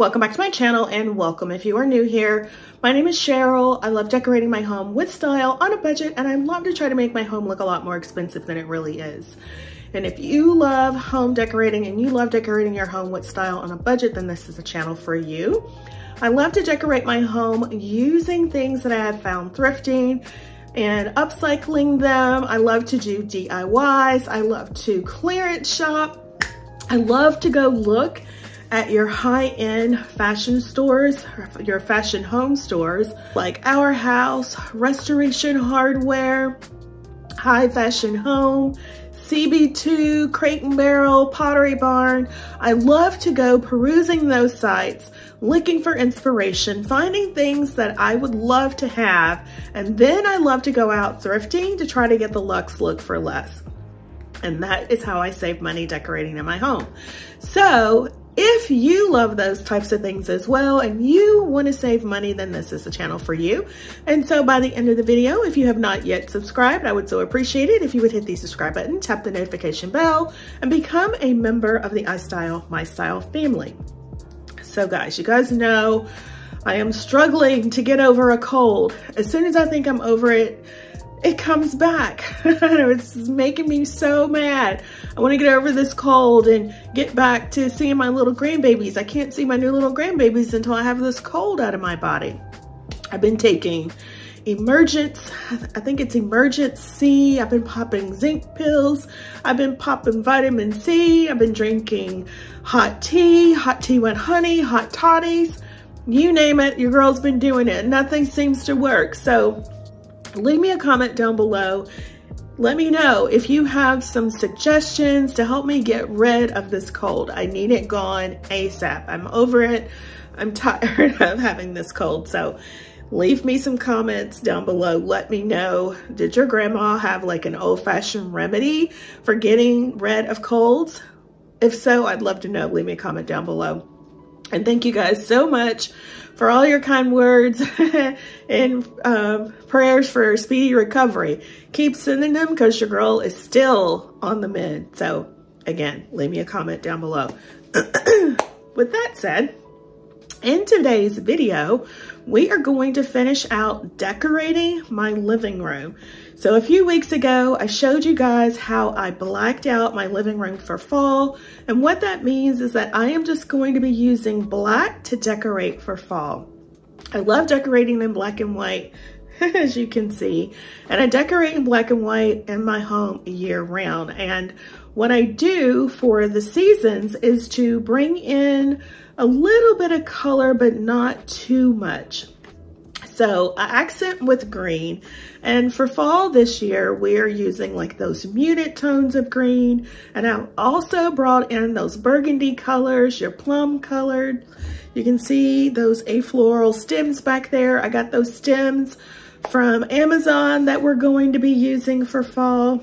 welcome back to my channel and welcome if you are new here. My name is Cheryl. I love decorating my home with style on a budget and I love to try to make my home look a lot more expensive than it really is. And if you love home decorating and you love decorating your home with style on a budget, then this is a channel for you. I love to decorate my home using things that I have found thrifting and upcycling them. I love to do DIYs. I love to clearance shop. I love to go look at your high-end fashion stores, your fashion home stores, like Arhaus, Restoration Hardware, High Fashion Home, CB2, Crate and Barrel, Pottery Barn. I love to go perusing those sites, looking for inspiration, finding things that I would love to have, and then I love to go out thrifting to try to get the luxe look for less. And that is how I save money decorating in my home. So if you love those types of things as well and you want to save money, then this is the channel for you. And so by the end of the video, if you have not yet subscribed, I would so appreciate it if you would hit the subscribe button, tap the notification bell, and become a member of the iStyle My Style family. So guys, you guys know I am struggling to get over a cold. As soon as I think I'm over it, it comes back. it's making me so mad. I want to get over this cold and get back to seeing my little grandbabies. I can't see my new little grandbabies until I have this cold out of my body. I've been taking Emergence, I think it's Emergen-C. I've been popping zinc pills. I've been popping vitamin C. I've been drinking hot tea, hot tea with honey, hot toddies. You name it, your girl's been doing it. Nothing seems to work. So leave me a comment down below. Let me know if you have some suggestions to help me get rid of this cold. I need it gone ASAP. I'm over it. I'm tired of having this cold. So leave me some comments down below. Let me know, did your grandma have like an old fashioned remedy for getting rid of colds? If so, I'd love to know. Leave me a comment down below. And thank you guys so much for all your kind words and um, prayers for speedy recovery. Keep sending them because your girl is still on the mend. So again, leave me a comment down below. With that said, in today's video, we are going to finish out decorating my living room. So a few weeks ago, I showed you guys how I blacked out my living room for fall. And what that means is that I am just going to be using black to decorate for fall. I love decorating in black and white, as you can see. And I decorate in black and white in my home year round. And what I do for the seasons is to bring in a little bit of color, but not too much. So I accent with green. And for fall this year, we are using like those muted tones of green. And I've also brought in those burgundy colors, your plum colored. You can see those afloral stems back there. I got those stems from Amazon that we're going to be using for fall.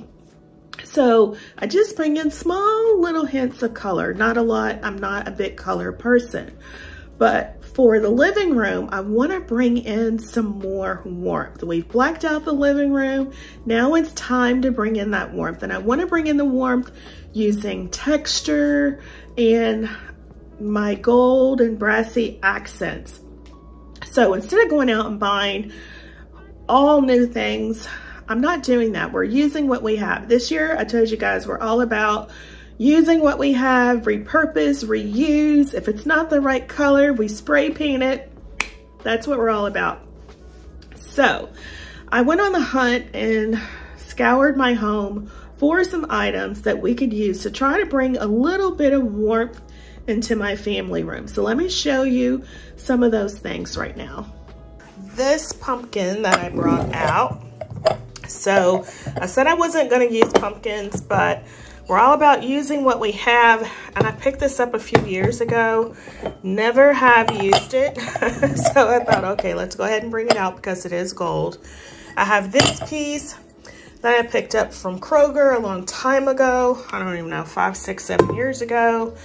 So I just bring in small little hints of color, not a lot. I'm not a big color person. But for the living room, I wanna bring in some more warmth. We've blacked out the living room. Now it's time to bring in that warmth. And I wanna bring in the warmth using texture and my gold and brassy accents. So instead of going out and buying all new things, I'm not doing that. We're using what we have. This year, I told you guys, we're all about using what we have, repurpose, reuse. If it's not the right color, we spray paint it. That's what we're all about. So I went on the hunt and scoured my home for some items that we could use to try to bring a little bit of warmth into my family room. So let me show you some of those things right now. This pumpkin that I brought out. So I said I wasn't gonna use pumpkins, but we're all about using what we have, and I picked this up a few years ago. Never have used it, so I thought, okay, let's go ahead and bring it out because it is gold. I have this piece that I picked up from Kroger a long time ago. I don't even know, five, six, seven years ago.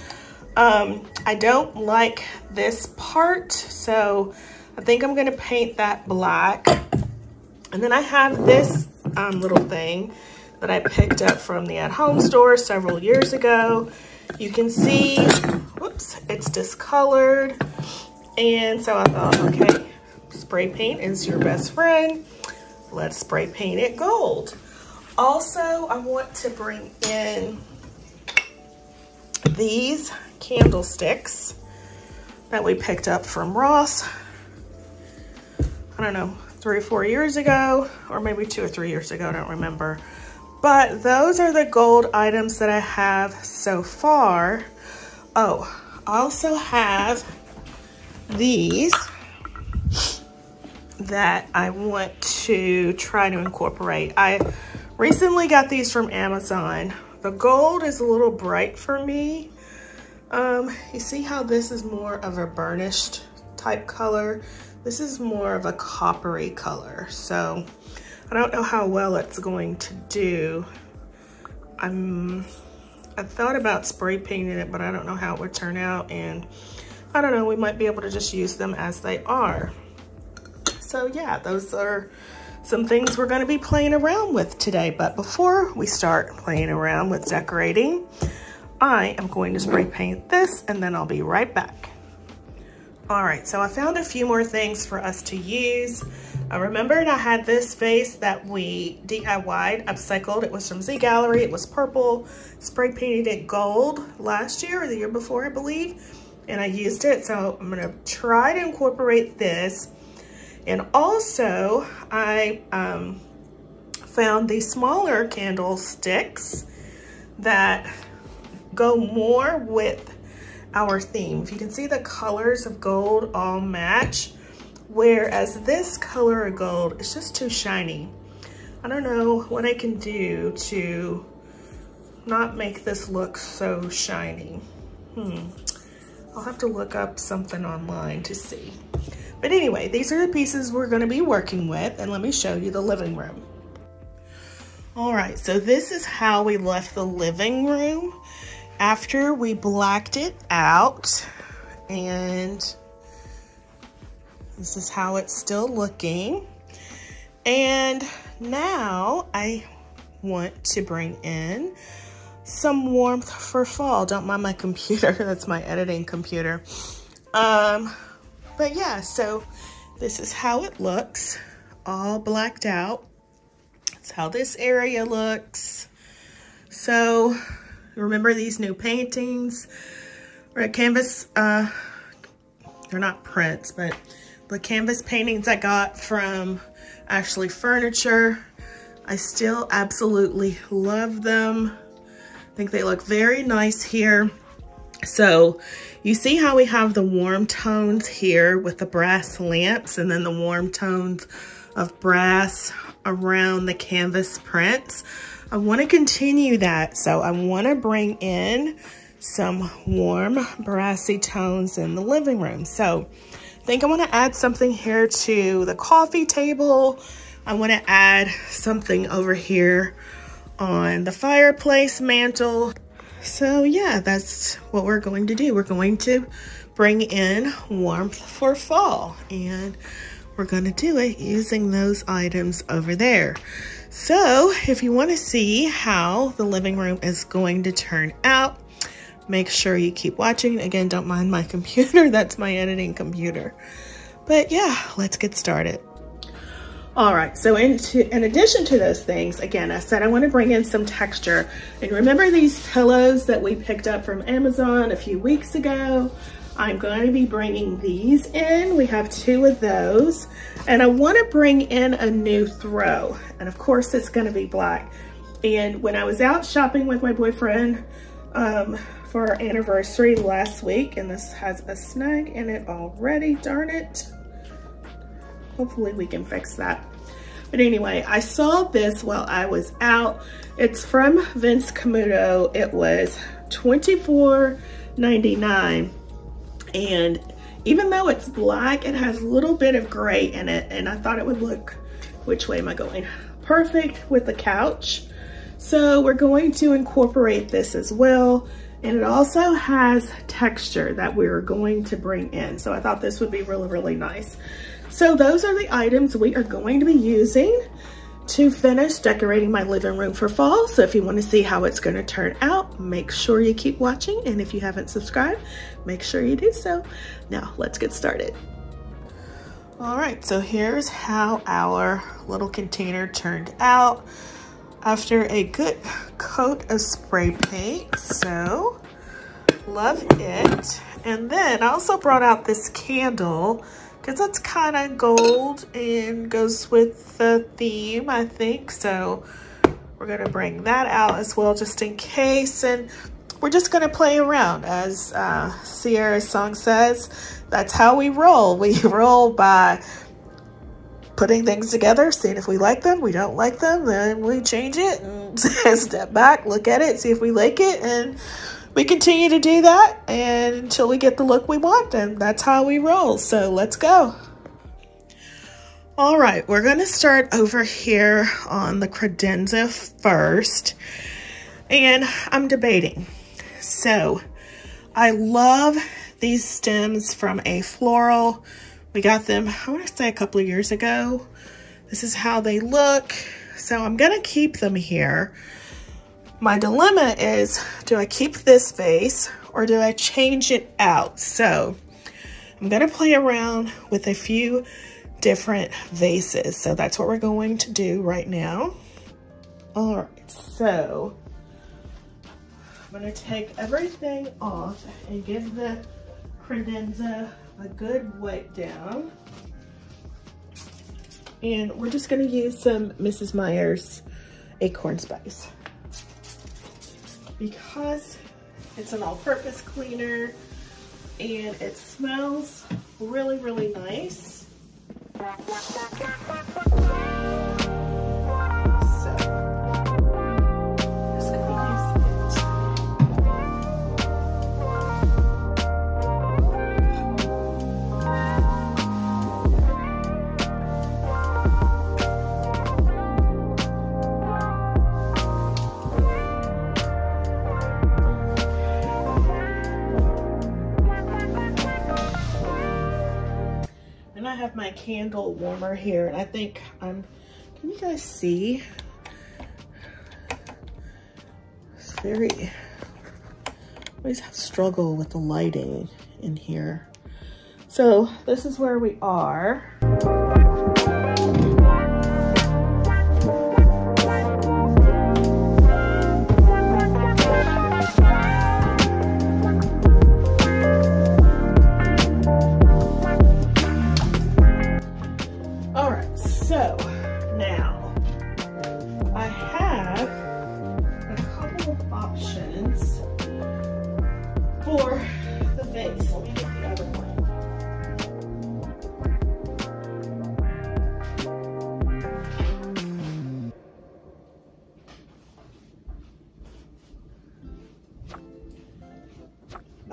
Um, I don't like this part, so I think I'm gonna paint that black. And then I have this um, little thing that I picked up from the at-home store several years ago. You can see, whoops, it's discolored. And so I thought, okay, spray paint is your best friend. Let's spray paint it gold. Also, I want to bring in these candlesticks that we picked up from Ross. I don't know, three or four years ago, or maybe two or three years ago, I don't remember. But those are the gold items that I have so far. Oh, I also have these that I want to try to incorporate. I recently got these from Amazon. The gold is a little bright for me. Um, you see how this is more of a burnished type color? This is more of a coppery color. So I don't know how well it's going to do. I'm, I thought about spray painting it, but I don't know how it would turn out. And I don't know, we might be able to just use them as they are. So yeah, those are some things we're gonna be playing around with today. But before we start playing around with decorating, I am going to spray paint this and then I'll be right back. All right, so I found a few more things for us to use. I remembered I had this vase that we DIY'd, upcycled. It was from Z Gallerie. It was purple, spray painted it gold last year or the year before, I believe and I used it. So I'm gonna try to incorporate this. And also I um, found these smaller candlesticks that go more with our theme. If you can see the colors of gold all match, whereas this color of gold is just too shiny. I don't know what I can do to not make this look so shiny. Hmm. I'll have to look up something online to see. But anyway, these are the pieces we're gonna be working with and let me show you the living room. All right, so this is how we left the living room after we blacked it out and this is how it's still looking. And now I want to bring in some warmth for fall. Don't mind my computer. That's my editing computer. Um, but yeah, so this is how it looks, all blacked out. That's how this area looks. So remember these new paintings, red canvas, uh, they're not prints, but the canvas paintings I got from Ashley Furniture. I still absolutely love them. I think they look very nice here. So you see how we have the warm tones here with the brass lamps and then the warm tones of brass around the canvas prints. I want to continue that. So I want to bring in some warm brassy tones in the living room. So think I want to add something here to the coffee table. I want to add something over here on the fireplace mantle. So yeah, that's what we're going to do. We're going to bring in warmth for fall and we're going to do it using those items over there. So if you want to see how the living room is going to turn out, make sure you keep watching. Again, don't mind my computer. That's my editing computer. But yeah, let's get started. All right, so into, in addition to those things, again, I said I want to bring in some texture. And remember these pillows that we picked up from Amazon a few weeks ago? I'm going to be bringing these in. We have two of those. And I want to bring in a new throw. And of course, it's going to be black. And when I was out shopping with my boyfriend um, for our anniversary last week, and this has a snag in it already, darn it hopefully we can fix that. But anyway, I saw this while I was out. It's from Vince Camuto. It was $24.99. And even though it's black, it has a little bit of gray in it. And I thought it would look, which way am I going? Perfect with the couch. So we're going to incorporate this as well. And it also has texture that we're going to bring in. So I thought this would be really, really nice. So those are the items we are going to be using to finish decorating my living room for fall. So if you want to see how it's going to turn out, make sure you keep watching. And if you haven't subscribed, make sure you do so. Now let's get started. All right, so here's how our little container turned out after a good coat of spray paint. So love it. And then I also brought out this candle because it's kind of gold and goes with the theme, I think. So we're going to bring that out as well, just in case. And we're just going to play around. As uh, Sierra's song says, that's how we roll. We roll by putting things together, seeing if we like them. We don't like them, then we change it and step back, look at it, see if we like it, and we continue to do that and until we get the look we want and that's how we roll. So let's go. All right, we're gonna start over here on the credenza first. And I'm debating. So I love these stems from Afloral. We got them, I wanna say a couple of years ago. This is how they look. So I'm gonna keep them here. My dilemma is, do I keep this vase or do I change it out? So I'm gonna play around with a few different vases. So that's what we're going to do right now. All right, so I'm gonna take everything off and give the credenza a good wipe down. And we're just gonna use some Mrs. Meyer's acorn spice because it's an all-purpose cleaner and it smells really, really nice. Candle warmer here and I think I'm, can you guys see? It's very, always have struggle with the lighting in here. So this is where we are.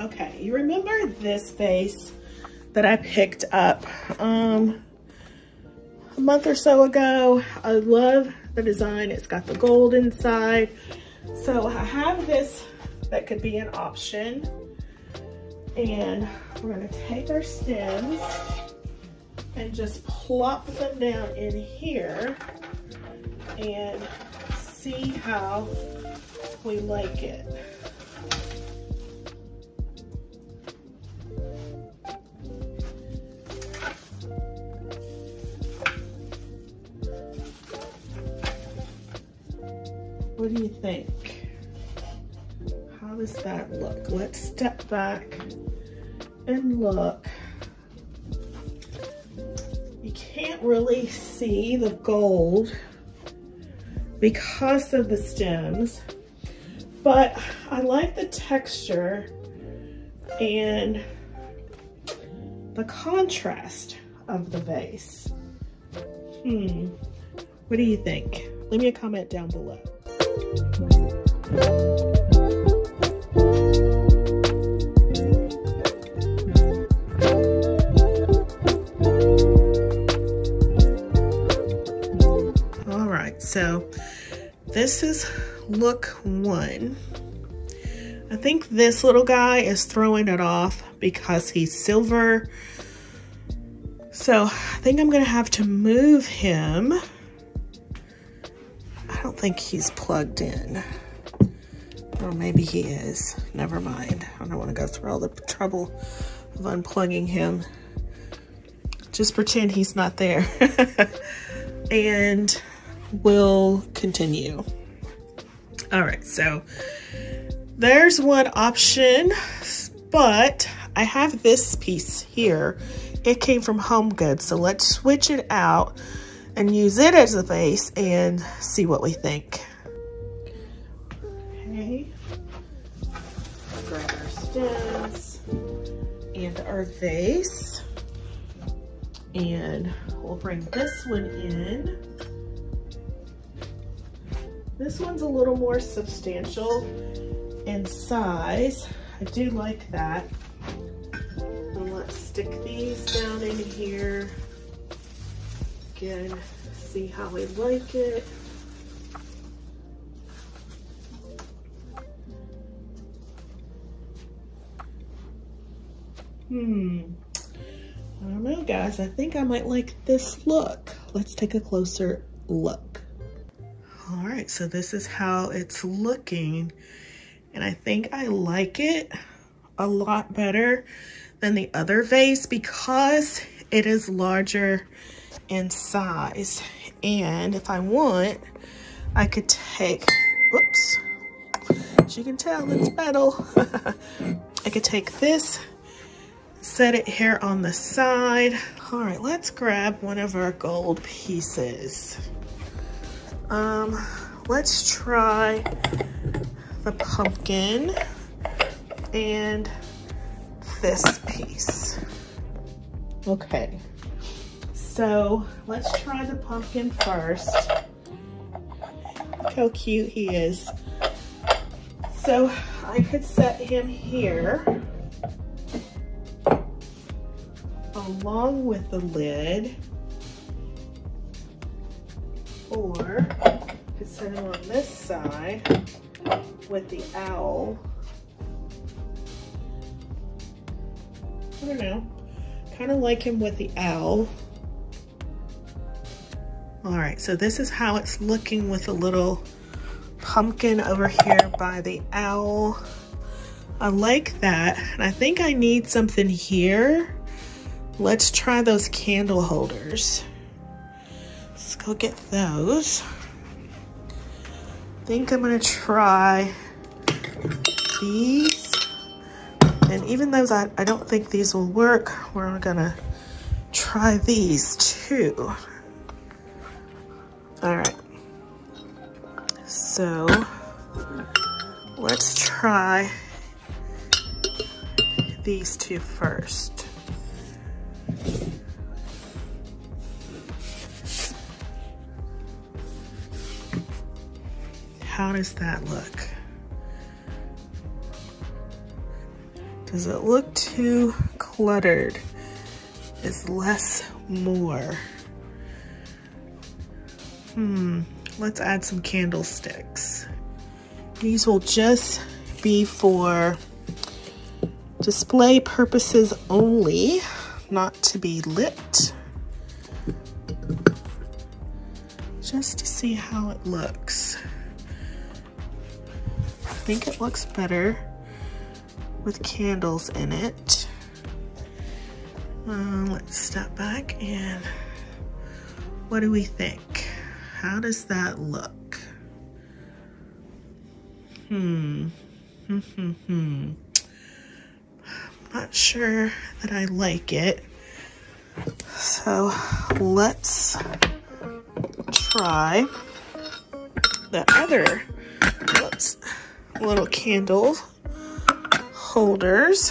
Okay, you remember this vase that I picked up um, a month or so ago. I love the design. It's got the gold inside. So I have this that could be an option. And we're gonna take our stems and just plop them down in here and see how we like it. What do you think? How does that look? Let's step back and look. You can't really see the gold because of the stems, but I like the texture and the contrast of the vase. Hmm, what do you think? Leave me a comment down below. All right, so this is look one. I think this little guy is throwing it off because he's silver. So I think I'm gonna have to move him think he's plugged in. Or maybe he is. Never mind. I don't want to go through all the trouble of unplugging him. Just pretend he's not there. and we'll continue. All right, so there's one option, but I have this piece here. It came from Home Goods, so let's switch it out and use it as a vase and see what we think. Okay, grab our stems and our vase and we'll bring this one in. This one's a little more substantial in size. I do like that. And let's stick these down in here. Again, see how we like it. Hmm. I don't know, guys. I think I might like this look. Let's take a closer look. All right, so this is how it's looking. And I think I like it a lot better than the other vase because it is larger in size. And if I want, I could take, whoops, as you can tell, it's metal. I could take this, set it here on the side. All right, let's grab one of our gold pieces. Um, let's try the pumpkin and this piece. Okay, so let's try the pumpkin first. Look how cute he is. So I could set him here along with the lid or could set him on this side with the owl. I don't know, kind of like him with the owl. All right, so this is how it's looking with a little pumpkin over here by the owl. I like that, and I think I need something here. Let's try those candle holders Let's go get those. I think I'm gonna try these. And even though I, I don't think these will work, we're gonna try these too. All right. So let's try these two first. How does that look? Does it look too cluttered? Is less more? Hmm, let's add some candlesticks. These will just be for display purposes only, not to be lit. Just to see how it looks I think it looks better with candles in it. Uh, let's step back and what do we think? How does that look? Hmm. Hmm, hmm, hmm. Not sure that I like it. So let's try the other, little candle holders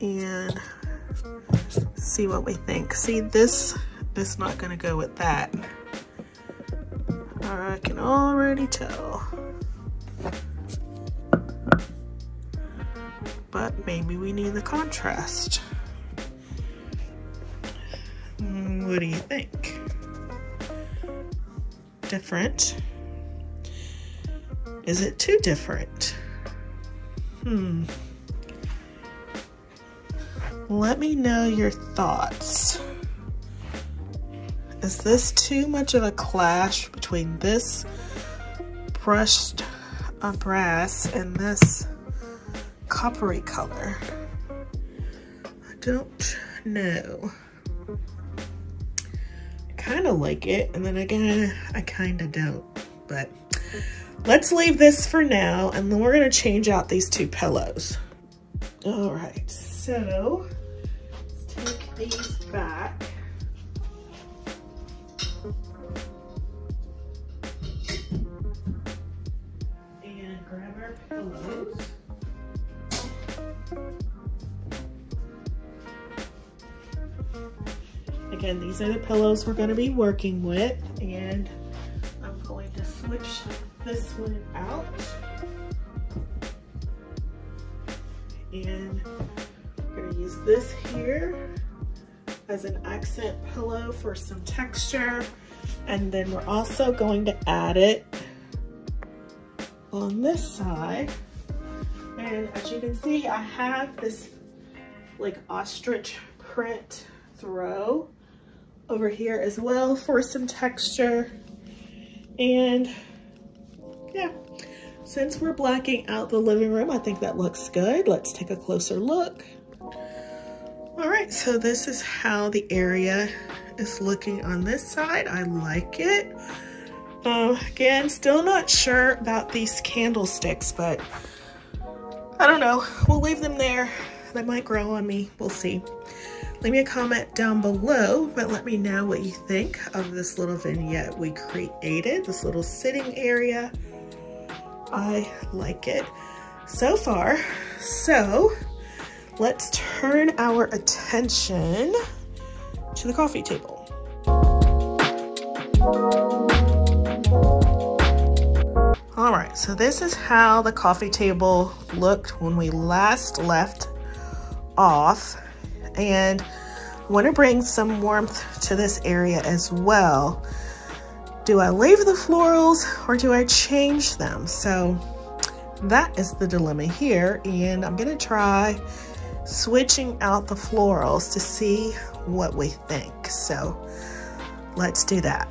and see what we think. See, this is not gonna go with that. I can already tell. But maybe we need the contrast. Mm, what do you think? Different. Is it too different? Hmm. Let me know your thoughts. Is this too much of a clash between this brushed uh, brass and this coppery color. I don't know. I kind of like it, and then again, I kind of don't. But let's leave this for now, and then we're gonna change out these two pillows. All right, so let's take these back. These are the pillows we're going to be working with, and I'm going to switch this one out. And I'm going to use this here as an accent pillow for some texture. And then we're also going to add it on this side. And as you can see, I have this like ostrich print throw over here as well for some texture. And yeah, since we're blacking out the living room, I think that looks good. Let's take a closer look. All right, so this is how the area is looking on this side. I like it. Uh, again, still not sure about these candlesticks, but I don't know. We'll leave them there. They might grow on me. We'll see. Leave me a comment down below, but let me know what you think of this little vignette we created, this little sitting area. I like it so far. So let's turn our attention to the coffee table. All right, so this is how the coffee table looked when we last left off and want to bring some warmth to this area as well. Do I leave the florals or do I change them? So that is the dilemma here and I'm going to try switching out the florals to see what we think. So let's do that.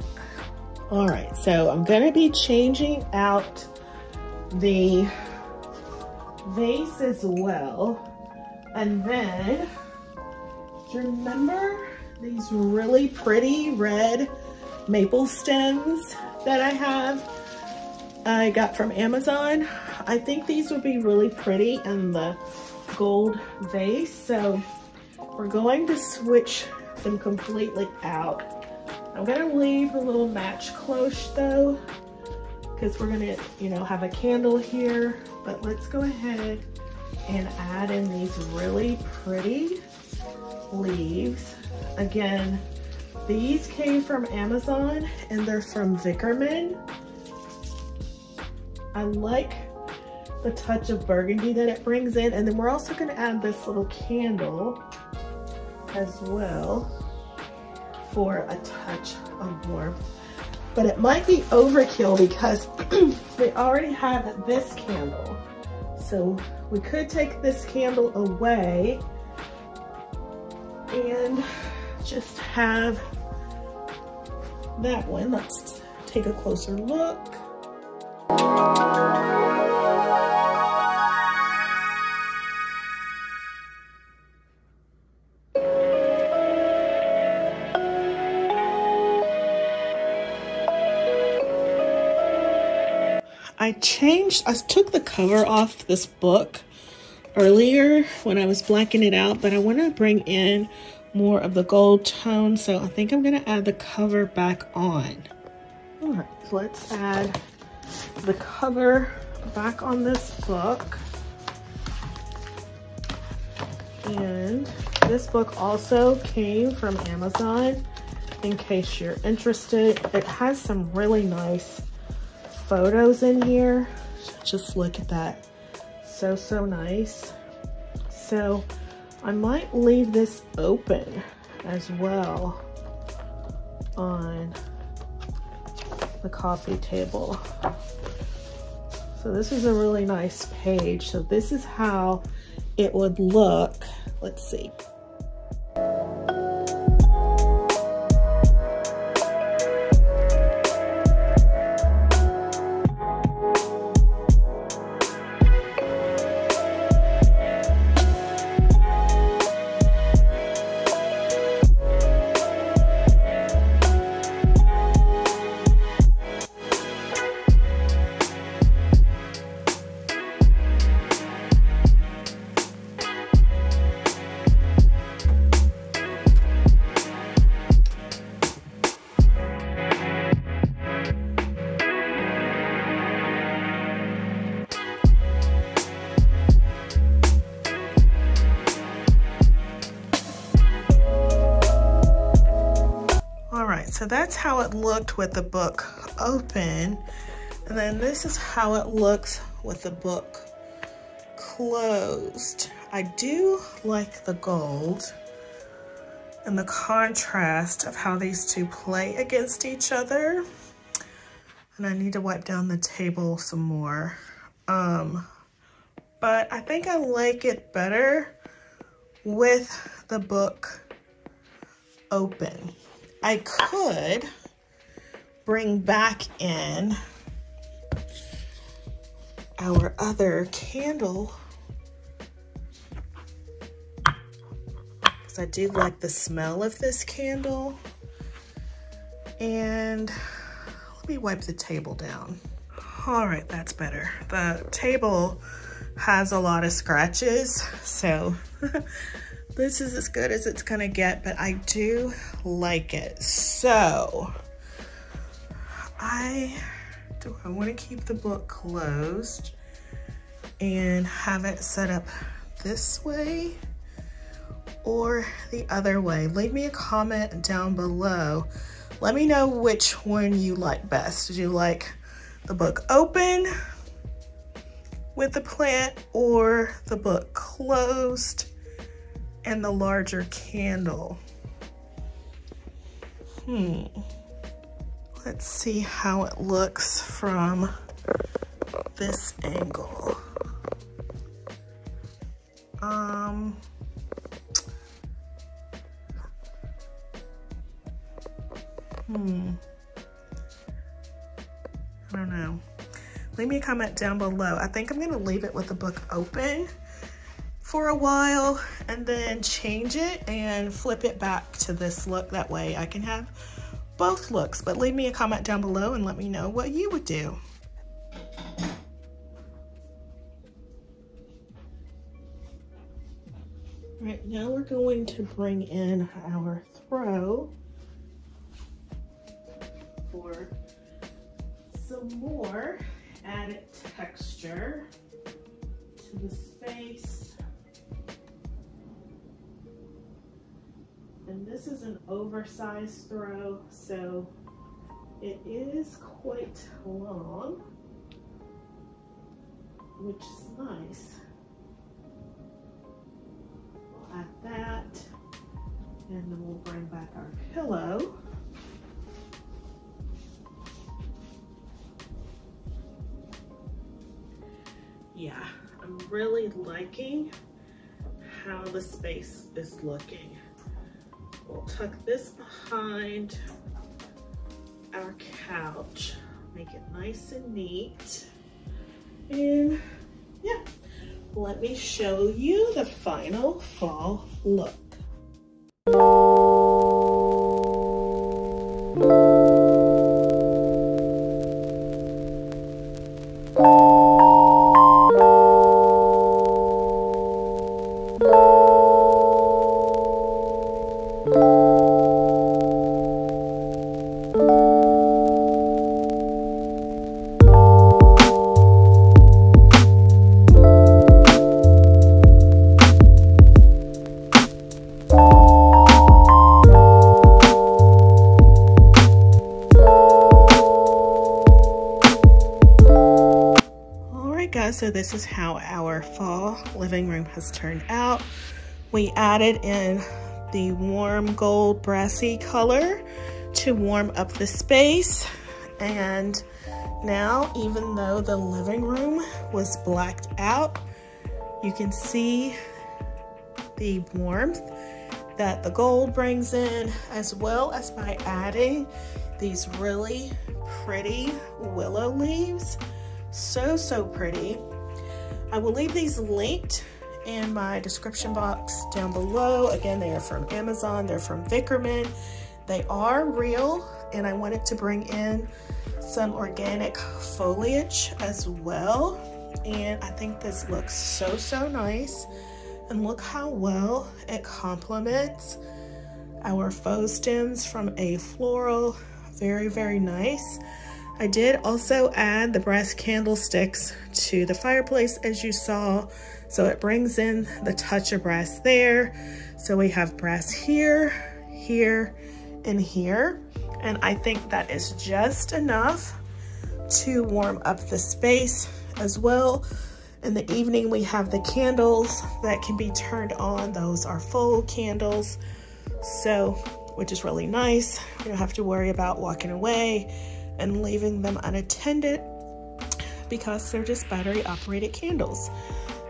All right, so I'm going to be changing out the vase as well. And then do you remember these really pretty red maple stems that I have? I got from Amazon. I think these would be really pretty in the gold vase. So we're going to switch them completely out. I'm gonna leave a little match cloche though, because we're gonna, you know, have a candle here. But let's go ahead and add in these really pretty leaves. Again, these came from Amazon and they're from Vickerman. I like the touch of burgundy that it brings in. And then we're also gonna add this little candle as well for a touch of warmth. But it might be overkill because we already have this candle. So we could take this candle away and just have that one. Let's take a closer look. I changed, I took the cover off this book earlier when I was blacking it out, but I want to bring in more of the gold tone. So I think I'm going to add the cover back on. All right, let's add the cover back on this book. And this book also came from Amazon in case you're interested. It has some really nice photos in here. Just look at that so, so nice. So I might leave this open as well on the coffee table. So this is a really nice page. So this is how it would look. Let's see. How it looked with the book open. And then this is how it looks with the book closed. I do like the gold and the contrast of how these two play against each other. And I need to wipe down the table some more. Um, but I think I like it better with the book open. I could bring back in our other candle because I do like the smell of this candle. And let me wipe the table down. All right, that's better. The table has a lot of scratches, so this is as good as it's gonna get, but I do like it. So, I, do I wanna keep the book closed and have it set up this way or the other way? Leave me a comment down below. Let me know which one you like best. Did you like the book open with the plant or the book closed and the larger candle. Hmm. Let's see how it looks from this angle. Um, hmm. I don't know leave me a comment down below. I think I'm gonna leave it with the book open for a while and then change it and flip it back to this look. That way I can have both looks, but leave me a comment down below and let me know what you would do. Right now we're going to bring in our throw for some more added texture to the space. And this is an oversized throw, so it is quite long, which is nice. We'll add that, and then we'll bring back our pillow. yeah, I'm really liking how the space is looking. We'll tuck this behind our couch, make it nice and neat. And yeah, let me show you the final fall look. So this is how our fall living room has turned out. We added in the warm gold brassy color to warm up the space. And now, even though the living room was blacked out, you can see the warmth that the gold brings in, as well as by adding these really pretty willow leaves so, so pretty. I will leave these linked in my description box down below. Again, they are from Amazon. They're from Vickerman. They are real, and I wanted to bring in some organic foliage as well. And I think this looks so, so nice. And look how well it complements our faux stems from Afloral. Very, very nice. I did also add the brass candlesticks to the fireplace as you saw. So it brings in the touch of brass there. So we have brass here, here, and here. And I think that is just enough to warm up the space as well. In the evening, we have the candles that can be turned on. Those are full candles. So, which is really nice. You don't have to worry about walking away and leaving them unattended because they're just battery operated candles.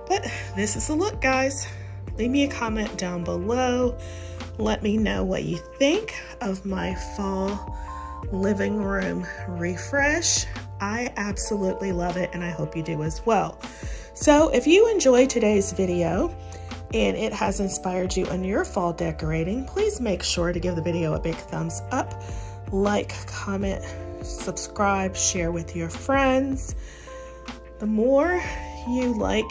But this is the look, guys. Leave me a comment down below. Let me know what you think of my fall living room refresh. I absolutely love it and I hope you do as well. So if you enjoyed today's video and it has inspired you in your fall decorating, please make sure to give the video a big thumbs up, like, comment, subscribe, share with your friends. The more you like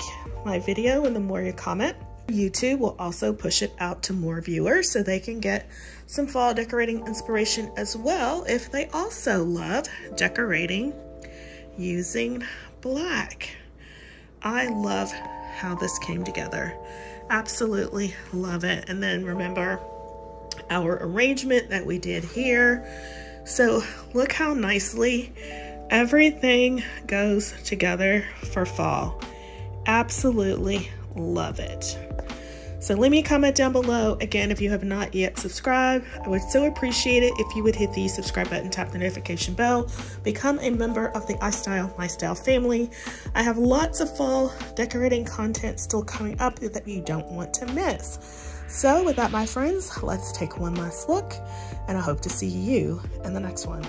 my video and the more you comment, YouTube will also push it out to more viewers so they can get some fall decorating inspiration as well if they also love decorating using black. I love how this came together. Absolutely love it. And then remember our arrangement that we did here. So look how nicely everything goes together for fall. Absolutely love it. So leave me a comment down below. Again, if you have not yet subscribed, I would so appreciate it if you would hit the subscribe button, tap the notification bell, become a member of the iStyle My Style family. I have lots of fall decorating content still coming up that you don't want to miss. So with that, my friends, let's take one last look and I hope to see you in the next one.